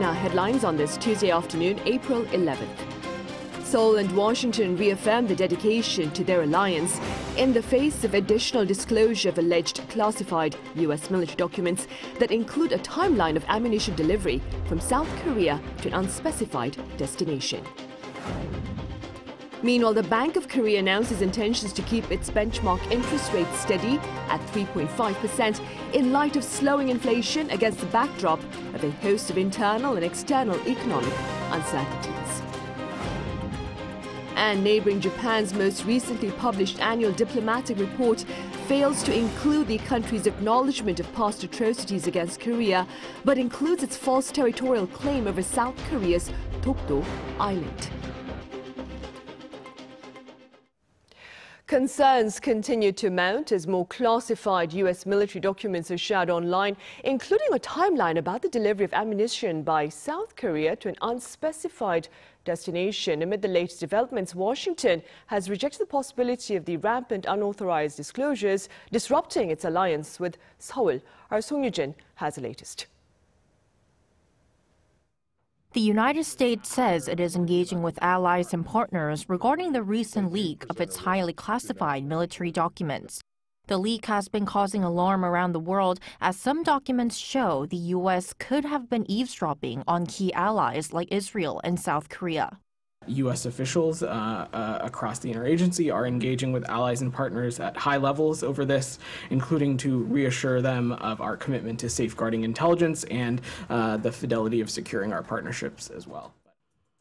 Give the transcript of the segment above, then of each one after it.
In our headlines on this Tuesday afternoon, April 11th. Seoul and Washington reaffirmed the dedication to their alliance in the face of additional disclosure of alleged classified U.S. military documents that include a timeline of ammunition delivery from South Korea to an unspecified destination. Meanwhile, the Bank of Korea announces intentions to keep its benchmark interest rate steady at 3.5% in light of slowing inflation against the backdrop of a host of internal and external economic uncertainties. And neighboring Japan's most recently published annual diplomatic report fails to include the country's acknowledgement of past atrocities against Korea, but includes its false territorial claim over South Korea's Dokdo Island. Concerns continue to mount as more classified U.S. military documents are shared online, including a timeline about the delivery of ammunition by South Korea to an unspecified destination. Amid the latest developments, Washington has rejected the possibility of the rampant unauthorized disclosures disrupting its alliance with Seoul. Our Song Yujin has the latest. The United States says it is engaging with allies and partners regarding the recent leak of its highly classified military documents. The leak has been causing alarm around the world as some documents show the U.S. could have been eavesdropping on key allies like Israel and South Korea. U.S. officials uh, uh, across the interagency are engaging with allies and partners at high levels over this, including to reassure them of our commitment to safeguarding intelligence and uh, the fidelity of securing our partnerships as well.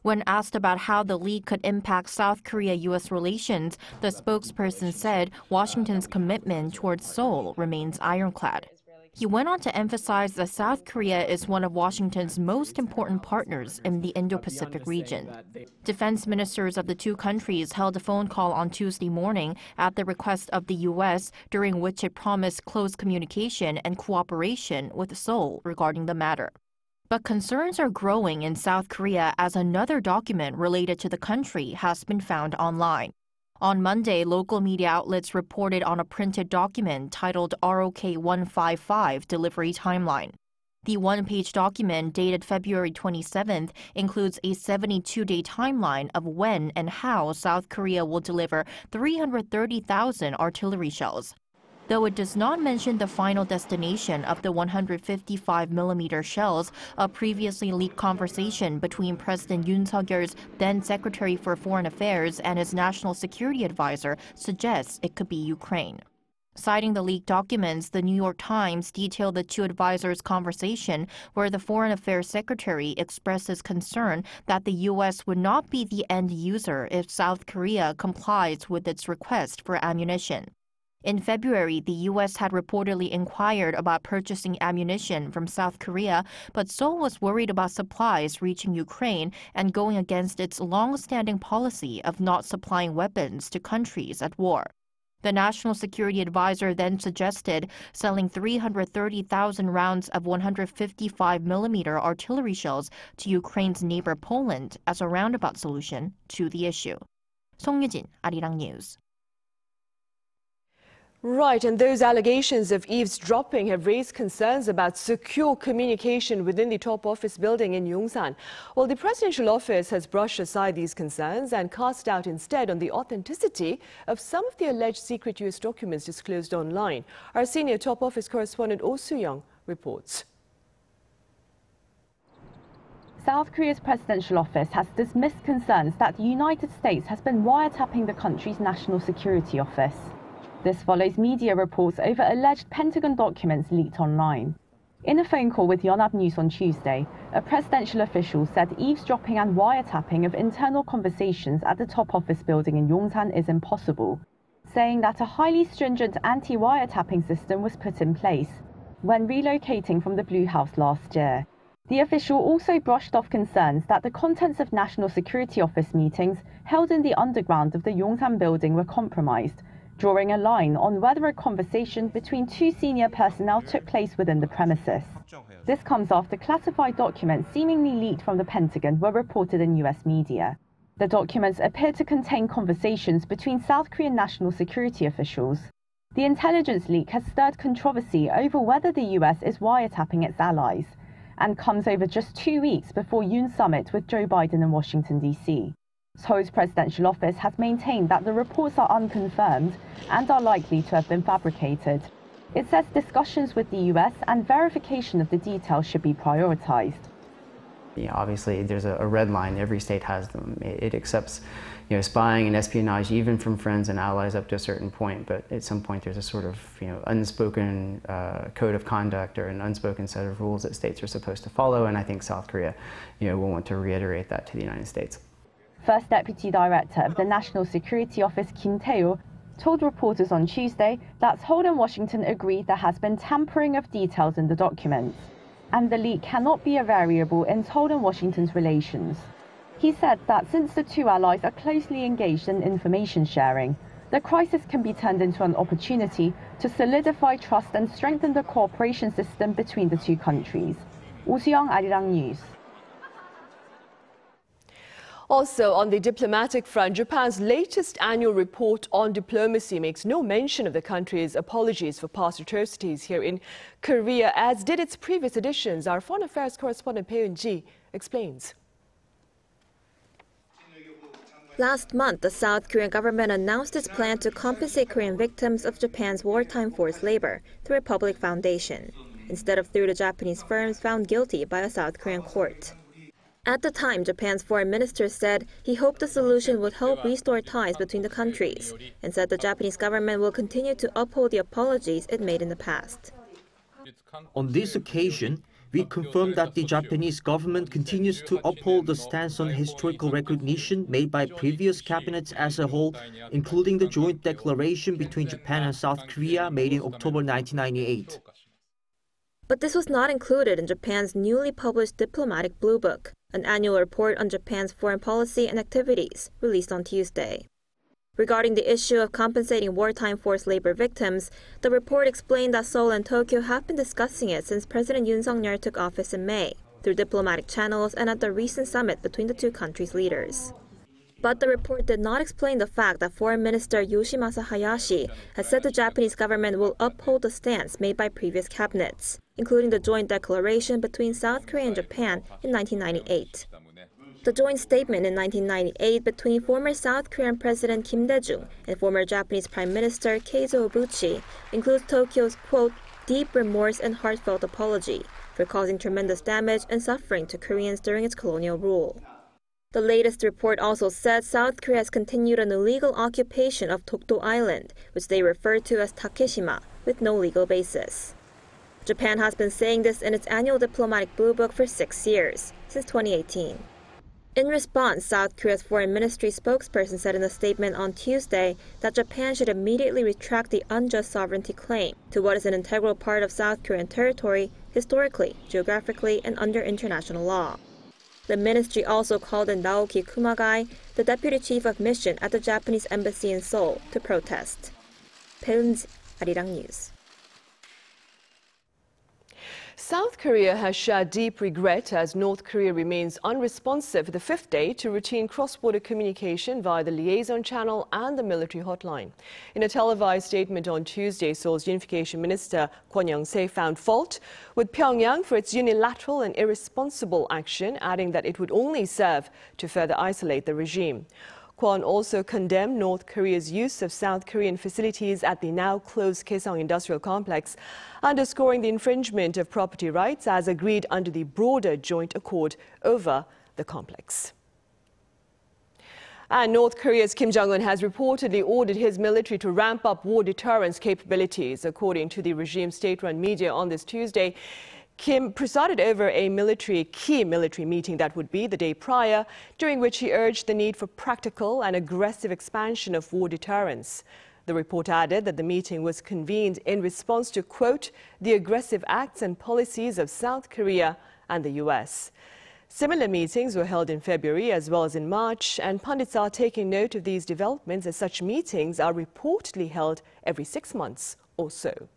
When asked about how the leak could impact South Korea U.S. relations, the spokesperson said Washington's commitment towards Seoul remains ironclad. He went on to emphasize that South Korea is one of Washington's most important partners in the Indo Pacific region. Defense ministers of the two countries held a phone call on Tuesday morning at the request of the U.S., during which it promised close communication and cooperation with Seoul regarding the matter. But concerns are growing in South Korea as another document related to the country has been found online. On Monday, local media outlets reported on a printed document titled ROK 155 Delivery Timeline. The one page document, dated February 27th, includes a 72 day timeline of when and how South Korea will deliver 330,000 artillery shells though it does not mention the final destination of the 155mm shells, a previously leaked conversation between President Yoon Suk-yeol's then Secretary for Foreign Affairs and his national security advisor suggests it could be Ukraine. Citing the leaked documents, the New York Times detailed the two advisors' conversation where the Foreign Affairs Secretary expresses concern that the U.S. would not be the end user if South Korea complies with its request for ammunition. In February, the U.S. had reportedly inquired about purchasing ammunition from South Korea, but Seoul was worried about supplies reaching Ukraine and going against its long standing policy of not supplying weapons to countries at war. The National Security Advisor then suggested selling 330,000 rounds of 155 millimeter artillery shells to Ukraine's neighbor Poland as a roundabout solution to the issue. Song Yujin, Arirang News. Right, and those allegations of eavesdropping have raised concerns about secure communication within the top office building in Yongsan. Well, the presidential office has brushed aside these concerns and cast doubt instead on the authenticity of some of the alleged secret U.S. documents disclosed online. Our senior top office correspondent Oh Soo-young reports. South Korea's presidential office has dismissed concerns that the United States has been wiretapping the country's national security office. This follows media reports over alleged Pentagon documents leaked online. In a phone call with Yonhap News on Tuesday, a presidential official said eavesdropping and wiretapping of internal conversations at the top office building in Yongsan is impossible, saying that a highly stringent anti-wiretapping system was put in place when relocating from the Blue House last year. The official also brushed off concerns that the contents of National Security Office meetings held in the underground of the Yongsan building were compromised drawing a line on whether a conversation between two senior personnel took place within the premises. This comes after classified documents seemingly leaked from the Pentagon were reported in US media. The documents appear to contain conversations between South Korean national security officials. The intelligence leak has stirred controversy over whether the US is wiretapping its allies, and comes over just two weeks before Yoon summit with Joe Biden in Washington, D.C. Seoul's presidential office has maintained that the reports are unconfirmed and are likely to have been fabricated. It says discussions with the US and verification of the details should be prioritized. You know, obviously, there's a, a, red line. Every state has them. It, it, accepts, you know, spying and espionage even from friends and allies up to a certain point. But at some point, there's a sort of, you know, unspoken uh, code of conduct or an unspoken set of rules that states are supposed to follow. And I think South Korea, you know, will want to reiterate that to the United States. First Deputy Director of the National Security Office, Kim Tae-ho, told reporters on Tuesday that Seoul and Washington agreed there has been tampering of details in the documents and the leak cannot be a variable in Seoul and Washington's relations. He said that since the two allies are closely engaged in information sharing, the crisis can be turned into an opportunity to solidify trust and strengthen the cooperation system between the two countries. Oh Soo-young, Arirang News. Also, on the diplomatic front, Japan's latest annual report on diplomacy makes no mention of the country's apologies for past atrocities here in Korea, as did its previous editions. Our foreign affairs correspondent Pei Ji explains. Last month, the South Korean government announced its plan to compensate Korean victims of Japan's wartime forced labor through a public foundation, instead of through the Japanese firms found guilty by a South Korean court. At the time, Japan's foreign minister said he hoped the solution would help restore ties between the countries and said the Japanese government will continue to uphold the apologies it made in the past. On this occasion, we confirm that the Japanese government continues to uphold the stance on historical recognition made by previous cabinets as a whole, including the joint declaration between Japan and South Korea made in October 1998. But this was not included in Japan's newly published diplomatic blue book an annual report on Japan's foreign policy and activities released on Tuesday. Regarding the issue of compensating wartime forced labor victims, the report explained that Seoul and Tokyo have been discussing it since President Yoon Suk-yeol took office in May, through diplomatic channels and at the recent summit between the two countries' leaders. But the report did not explain the fact that Foreign Minister Yoshimasa Hayashi has said the Japanese government will uphold the stance made by previous cabinets including the joint declaration between South Korea and Japan in 1998. The joint statement in 1998 between former South Korean President Kim Dae-jung and former Japanese Prime Minister Keizo Obuchi includes Tokyo's, quote, deep remorse and heartfelt apology for causing tremendous damage and suffering to Koreans during its colonial rule. The latest report also said South Korea has continued an illegal occupation of Dokdo Island, which they refer to as Takeshima, with no legal basis. Japan has been saying this in its annual diplomatic blue book for six years, since 2018. In response, South Korea's foreign ministry spokesperson said in a statement on Tuesday that Japan should immediately retract the unjust sovereignty claim to what is an integral part of South Korean territory historically, geographically, and under international law. The ministry also called in Naoki Kumagai, the deputy chief of mission at the Japanese embassy in Seoul, to protest. Peunzi, Arirang News. South Korea has shared deep regret as North Korea remains unresponsive for the fifth day to routine cross-border communication via the liaison channel and the military hotline. In a televised statement on Tuesday, Seoul's Unification Minister Kwon Young-se found fault with Pyongyang for its unilateral and irresponsible action, adding that it would only serve to further isolate the regime. Kwon also condemned North Korea's use of South Korean facilities at the now closed Kaesong Industrial Complex, underscoring the infringement of property rights as agreed under the broader joint accord over the complex. And North Korea's Kim Jong-un has reportedly ordered his military to ramp up war deterrence capabilities, according to the regime state-run media on this Tuesday. Kim presided over a military key military meeting that would be the day prior, during which he urged the need for practical and aggressive expansion of war deterrence. The report added that the meeting was convened in response to, quote, the aggressive acts and policies of South Korea and the U.S. Similar meetings were held in February as well as in March, and pundits are taking note of these developments as such meetings are reportedly held every six months or so.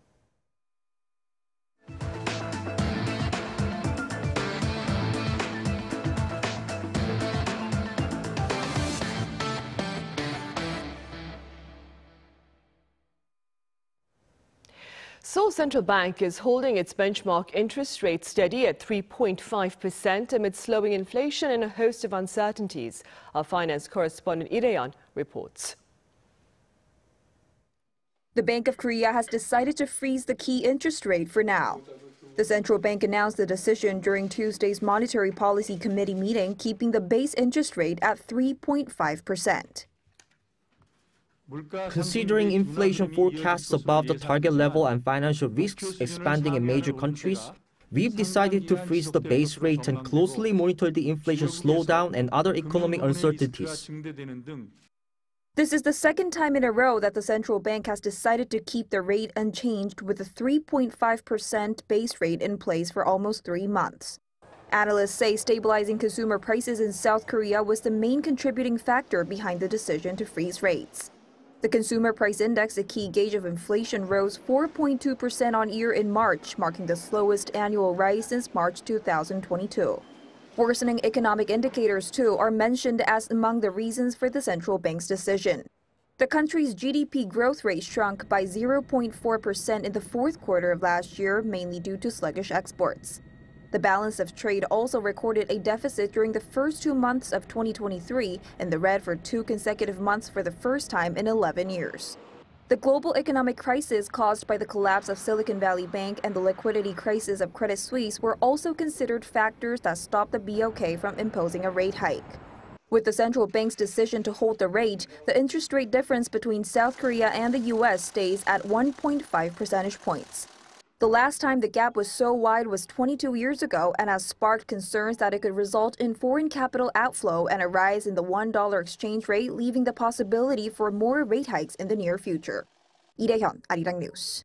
Seoul Central Bank is holding its benchmark interest rate steady at 3.5% amid slowing inflation and a host of uncertainties. Our finance correspondent Lee reports. The Bank of Korea has decided to freeze the key interest rate for now. The central bank announced the decision during Tuesday's Monetary Policy Committee meeting, keeping the base interest rate at 3.5%. Considering inflation forecasts above the target level and financial risks expanding in major countries, we've decided to freeze the base rate and closely monitor the inflation slowdown and other economic uncertainties. This is the second time in a row that the central bank has decided to keep the rate unchanged with a 3.5% base rate in place for almost three months. Analysts say stabilizing consumer prices in South Korea was the main contributing factor behind the decision to freeze rates. The Consumer Price Index, a key gauge of inflation, rose 4.2% on year in March, marking the slowest annual rise since March 2022. Worsening economic indicators, too, are mentioned as among the reasons for the central bank's decision. The country's GDP growth rate shrunk by 0.4% in the fourth quarter of last year, mainly due to sluggish exports. The balance of trade also recorded a deficit during the first two months of 2023 in the red for two consecutive months for the first time in 11 years. The global economic crisis caused by the collapse of Silicon Valley Bank and the liquidity crisis of Credit Suisse were also considered factors that stopped the BOK from imposing a rate hike. With the central bank's decision to hold the rate, the interest rate difference between South Korea and the U.S. stays at 1.5 percentage points. The last time the gap was so wide was 22 years ago and has sparked concerns that it could result in foreign capital outflow and a rise in the $1 exchange rate, leaving the possibility for more rate hikes in the near future. Lee Dae-hyun, Arirang News.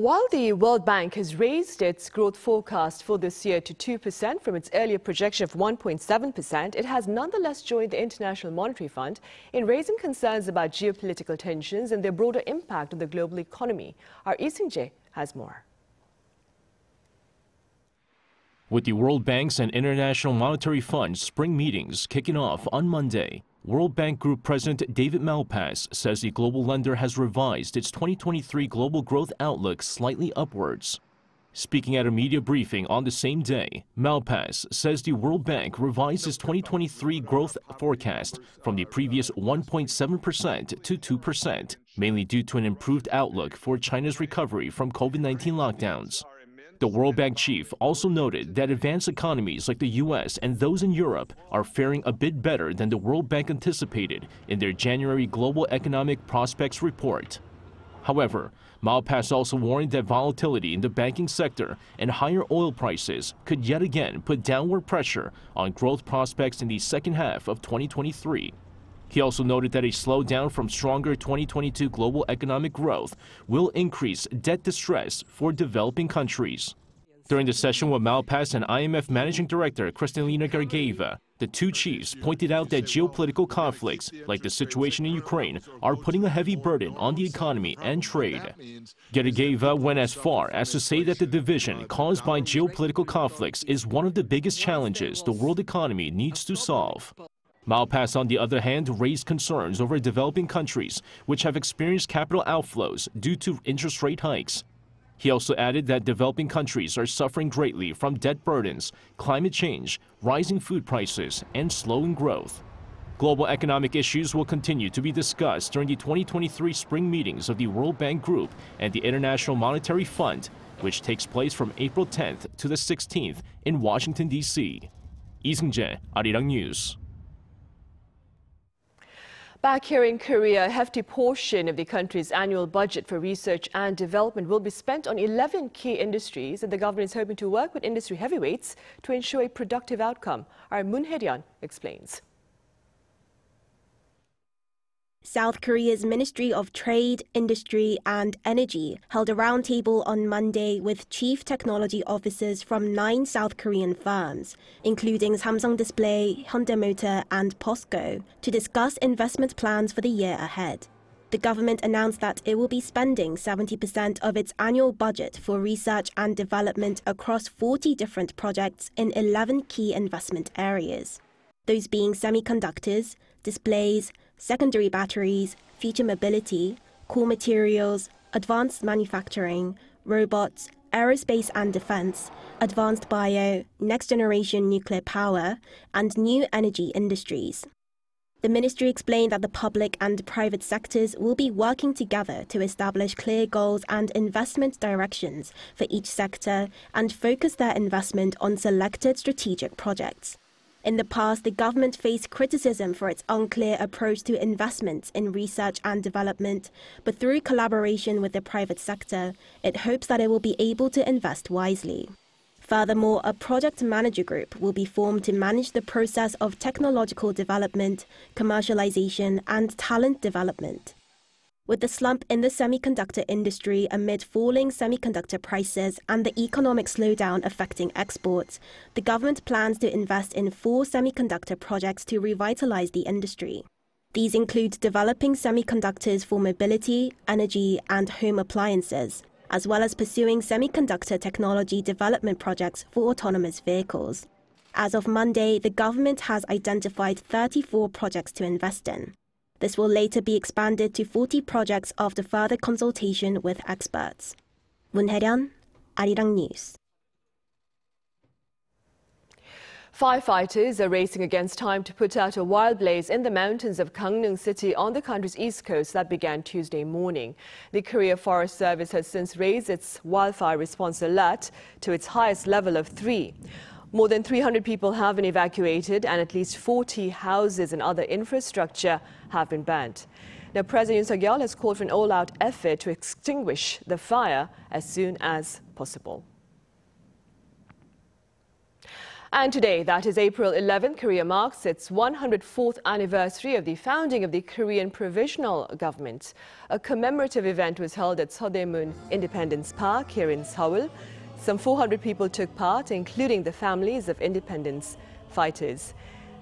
While the World Bank has raised its growth forecast for this year to 2% from its earlier projection of 1.7%, it has nonetheless joined the International Monetary Fund in raising concerns about geopolitical tensions and their broader impact on the global economy. Our Lee Seung-jae has more. With the World Bank's and International Monetary Fund's spring meetings kicking off on Monday, World Bank Group President David Malpass says the global lender has revised its 2023 global growth outlook slightly upwards. Speaking at a media briefing on the same day, Malpass says the World Bank revised its 2023 growth forecast from the previous 1.7% to 2%, mainly due to an improved outlook for China's recovery from COVID 19 lockdowns. The World Bank chief also noted that advanced economies like the U.S. and those in Europe are faring a bit better than the World Bank anticipated in their January Global Economic Prospects report. However, Malpass also warned that volatility in the banking sector and higher oil prices could yet again put downward pressure on growth prospects in the second half of 2023. He also noted that a slowdown from stronger 2022 global economic growth will increase debt distress for developing countries. During the session with Malpass and IMF Managing Director Kristalina Georgieva, the two chiefs pointed out that geopolitical conflicts, like the situation in Ukraine, are putting a heavy burden on the economy and trade. Georgieva went as far as to say that the division caused by geopolitical conflicts is one of the biggest challenges the world economy needs to solve. Malpass, on the other hand, raised concerns over developing countries which have experienced capital outflows due to interest rate hikes. He also added that developing countries are suffering greatly from debt burdens, climate change, rising food prices, and slowing growth. Global economic issues will continue to be discussed during the 2023 spring meetings of the World Bank Group and the International Monetary Fund, which takes place from April 10th to the 16th in Washington, D.C. Lee Arirang News. Back here in Korea, a hefty portion of the country's annual budget for research and development will be spent on 11 key industries, and the government is hoping to work with industry heavyweights to ensure a productive outcome. Our Moon Hye-ryun explains. South Korea's Ministry of Trade, Industry and Energy held a roundtable on Monday with chief technology officers from nine South Korean firms, including Samsung Display, Hyundai Motor and POSCO, to discuss investment plans for the year ahead. The government announced that it will be spending 70% of its annual budget for research and development across 40 different projects in 11 key investment areas. Those being semiconductors, displays, secondary batteries, future mobility, core materials, advanced manufacturing, robots, aerospace and defense, advanced bio, next generation nuclear power, and new energy industries. The ministry explained that the public and private sectors will be working together to establish clear goals and investment directions for each sector and focus their investment on selected strategic projects. In the past, the government faced criticism for its unclear approach to investments in research and development, but through collaboration with the private sector, it hopes that it will be able to invest wisely. Furthermore, a project manager group will be formed to manage the process of technological development, commercialization, and talent development. With the slump in the semiconductor industry amid falling semiconductor prices and the economic slowdown affecting exports, the government plans to invest in four semiconductor projects to revitalize the industry. These include developing semiconductors for mobility, energy, and home appliances, as well as pursuing semiconductor technology development projects for autonomous vehicles. As of Monday, the government has identified 34 projects to invest in. This will later be expanded to 40 projects after further consultation with experts. Moon Hae-ryun, Arirang News. Firefighters are racing against time to put out a wild blaze in the mountains of Gangneung City on the country's east coast that began Tuesday morning. The Korea Forest Service has since raised its wildfire response alert to its highest level of three. More than 300 people have been evacuated and at least 40 houses and other infrastructure have been burned. Now, President Suk-yeol has called for an all-out effort to extinguish the fire as soon as possible. And today, that is April 11, Korea marks its 104th anniversary of the founding of the Korean Provisional Government. A commemorative event was held at Seodaemun Independence Park here in Seoul. Some 400 people took part, including the families of independence fighters.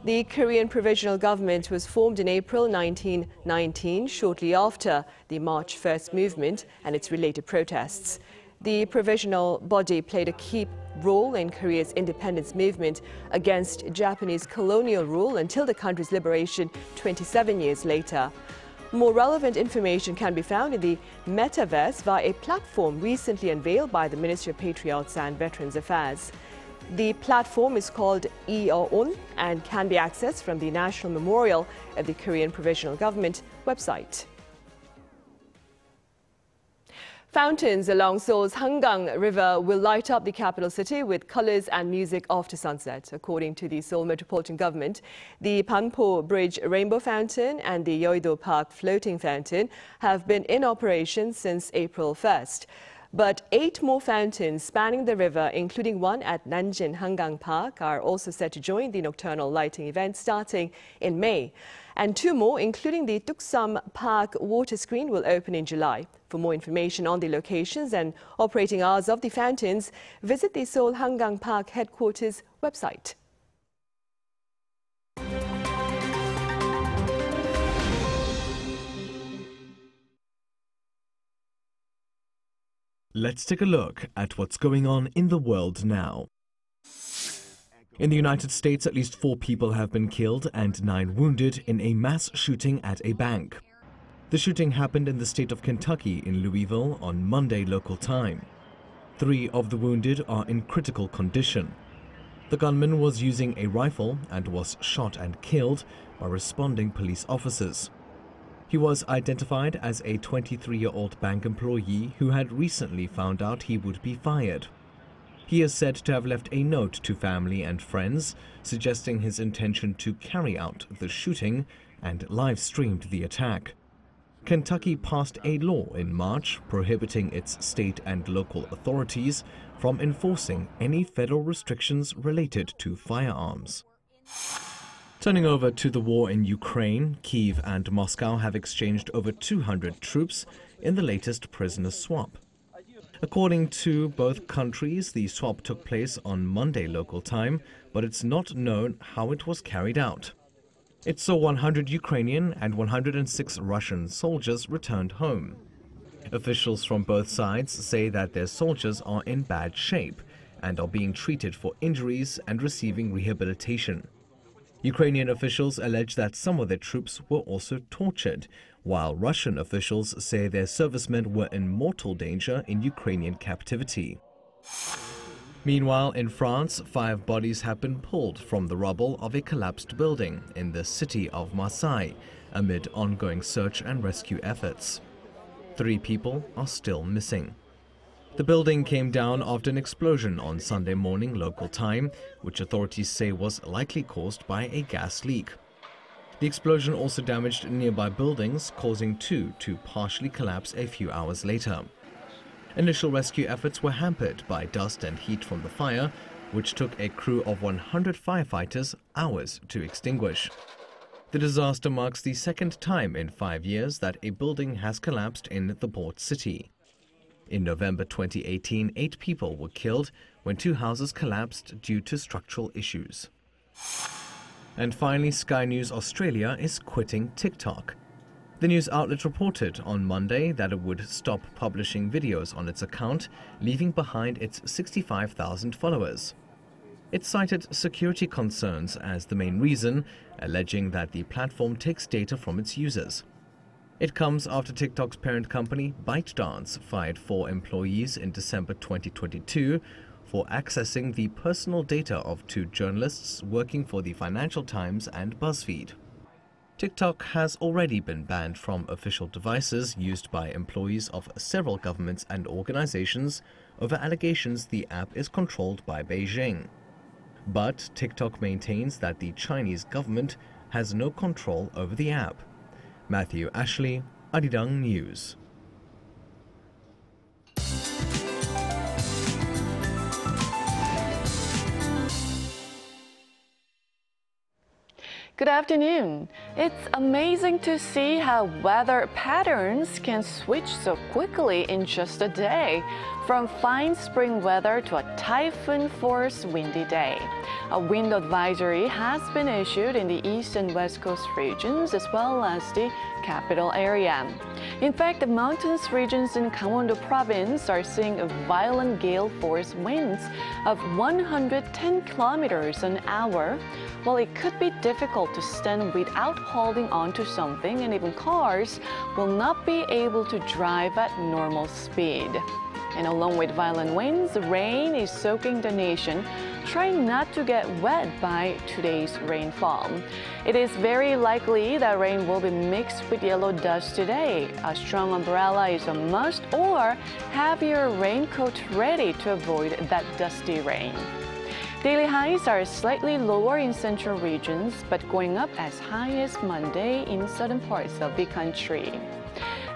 The Korean Provisional Government was formed in April 1919, shortly after the March First movement and its related protests. The provisional body played a key role in Korea's independence movement against Japanese colonial rule until the country's liberation 27 years later. More relevant information can be found in the metaverse via a platform recently unveiled by the Ministry of Patriots and Veterans Affairs. The platform is called EON and can be accessed from the National Memorial at the Korean Provisional Government website. Fountains along Seoul's Hangang River will light up the capital city with colors and music after sunset. According to the Seoul Metropolitan Government, the Banpo Bridge Rainbow Fountain and the Yeouido Park Floating Fountain have been in operation since April 1st. But eight more fountains spanning the river, including one at Nanji Hangang Park, are also set to join the nocturnal lighting event starting in May. And two more, including the Ttukseom Park water screen, will open in July. For more information on the locations and operating hours of the fountains, visit the Seoul Hangang Park headquarters website. Let's take a look at what's going on in the world now. In the United States, at least four people have been killed and nine wounded in a mass shooting at a bank. The shooting happened in the state of Kentucky in Louisville on Monday local time. Three of the wounded are in critical condition. The gunman was using a rifle and was shot and killed by responding police officers. He was identified as a 23-year-old bank employee who had recently found out he would be fired. He is said to have left a note to family and friends suggesting his intention to carry out the shooting and live-streamed the attack. Kentucky passed a law in March prohibiting its state and local authorities from enforcing any federal restrictions related to firearms. Turning over to the war in Ukraine, Kiev and Moscow have exchanged over 200 troops in the latest prisoner swap. According to both countries, the swap took place on Monday local time, but it's not known how it was carried out. It saw 100 Ukrainian and 106 Russian soldiers returned home. Officials from both sides say that their soldiers are in bad shape and are being treated for injuries and receiving rehabilitation. Ukrainian officials allege that some of their troops were also tortured, while Russian officials say their servicemen were in mortal danger in Ukrainian captivity. Meanwhile, in France, five bodies have been pulled from the rubble of a collapsed building in the city of Marseille amid ongoing search and rescue efforts. Three people are still missing. The building came down after an explosion on Sunday morning local time, which authorities say was likely caused by a gas leak. The explosion also damaged nearby buildings, causing two to partially collapse a few hours later. Initial rescue efforts were hampered by dust and heat from the fire, which took a crew of 100 firefighters hours to extinguish. The disaster marks the second time in five years that a building has collapsed in the port city. In November 2018, eight people were killed when two houses collapsed due to structural issues. And finally, Sky News Australia is quitting TikTok. The news outlet reported on Monday that it would stop publishing videos on its account, leaving behind its 65,000 followers. It cited security concerns as the main reason, alleging that the platform takes data from its users. It comes after TikTok's parent company, ByteDance, fired four employees in December 2022 for accessing the personal data of two journalists working for the Financial Times and BuzzFeed. TikTok has already been banned from official devices used by employees of several governments and organizations over allegations the app is controlled by Beijing. But TikTok maintains that the Chinese government has no control over the app. Matthew Ashley, Arirang News. Good afternoon. It's amazing to see how weather patterns can switch so quickly in just a day, from fine spring weather to a typhoon force windy day. A wind advisory has been issued in the east and west coast regions as well as the capital area. In fact, the mountainous regions in Gangwon-do province are seeing violent gale force winds of 110 kilometers an hour. While it could be difficult to stand without holding onto something and even cars will not be able to drive at normal speed. And along with violent winds, rain is soaking the nation, Try not to get wet by today's rainfall. It is very likely that rain will be mixed with yellow dust today. A strong umbrella is a must or have your raincoat ready to avoid that dusty rain. Daily highs are slightly lower in central regions, but going up as high as Monday in southern parts of the country.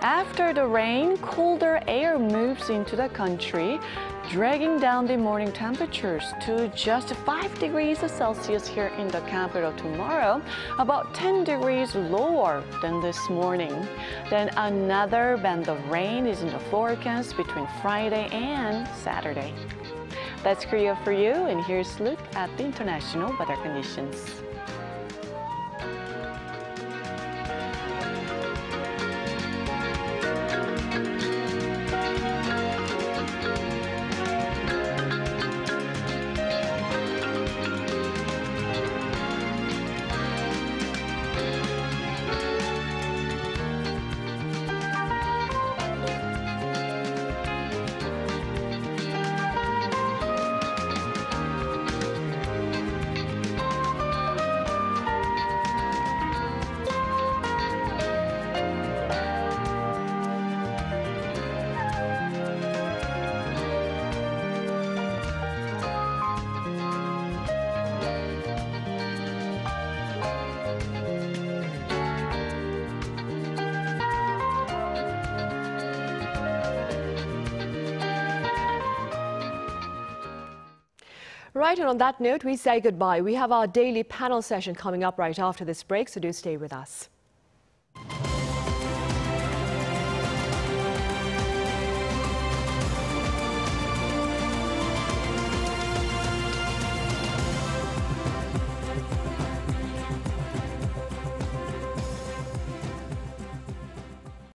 After the rain, colder air moves into the country, dragging down the morning temperatures to just 5 degrees Celsius here in the capital tomorrow, about 10 degrees lower than this morning. Then another band of rain is in the forecast between Friday and Saturday. That's Korea for you, and here's a look at the international weather conditions. Right, and on that note, we say goodbye. We have our daily panel session coming up right after this break, so do stay with us.